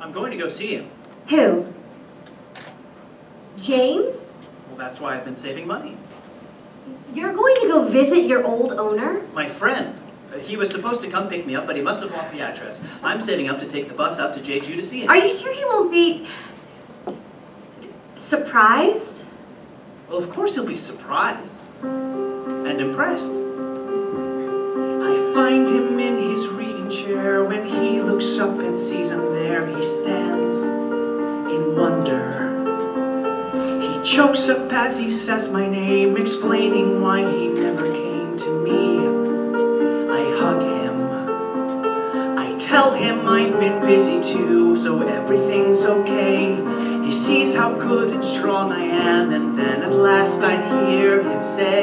I'm going to go see him. Who? James? Well, that's why I've been saving money. You're going to go visit your old owner? My friend. Uh, He was supposed to come pick me up, but he must have lost the address. I'm saving up to take the bus out to Jeju to see him. Are you sure he won't be surprised? Well, of course he'll be surprised and impressed. I find him in his reading When he looks up and sees him there, he stands in wonder. He chokes up as he says my name, explaining why he never came to me. I hug him. I tell him I've been busy too, so everything's okay. He sees how good and strong I am, and then at last I hear him say,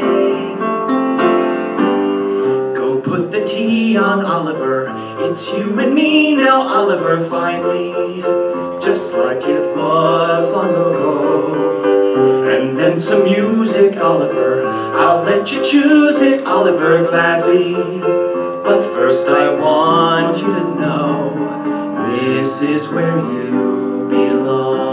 Go put the tea on Oliver. It's you and me now, Oliver, finally. Just like it was long ago. And then some music, Oliver. I'll let you choose it, Oliver, gladly. But first I want you to know this is where you belong.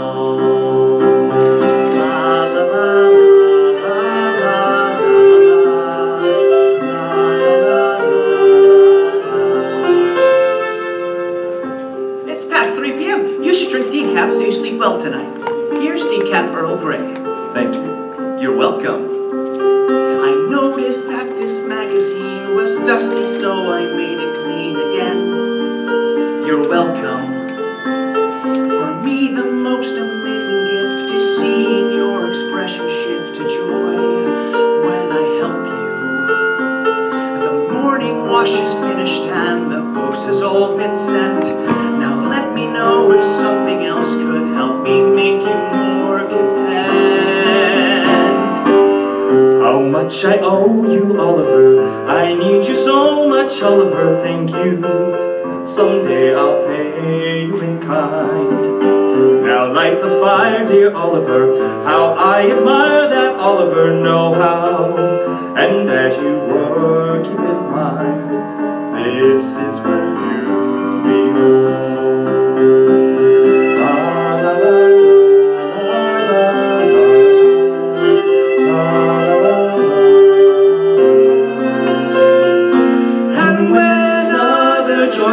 Well tonight. Here's decaf Earl Grey. Thank you. You're welcome. I noticed that this magazine was dusty, so I made it clean again. You're welcome. For me, the most amazing gift is seeing your expression shift to joy when I help you. The morning wash much I owe you, Oliver. I need you so much, Oliver, thank you. Someday I'll pay you in kind. Now light the fire, dear Oliver. How I admire that Oliver know-how. And as you were, keep in mind, this is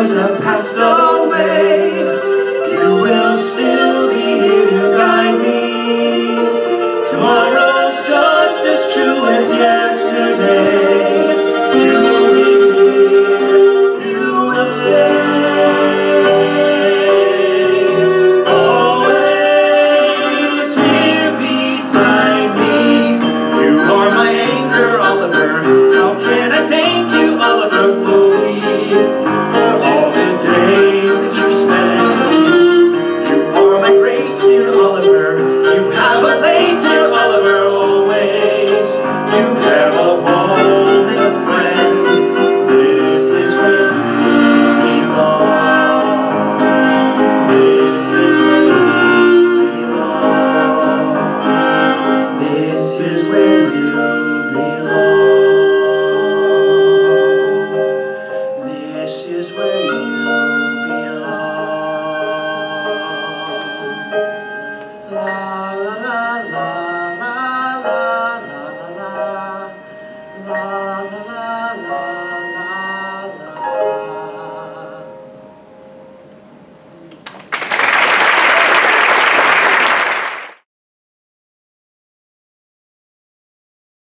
was a pastor.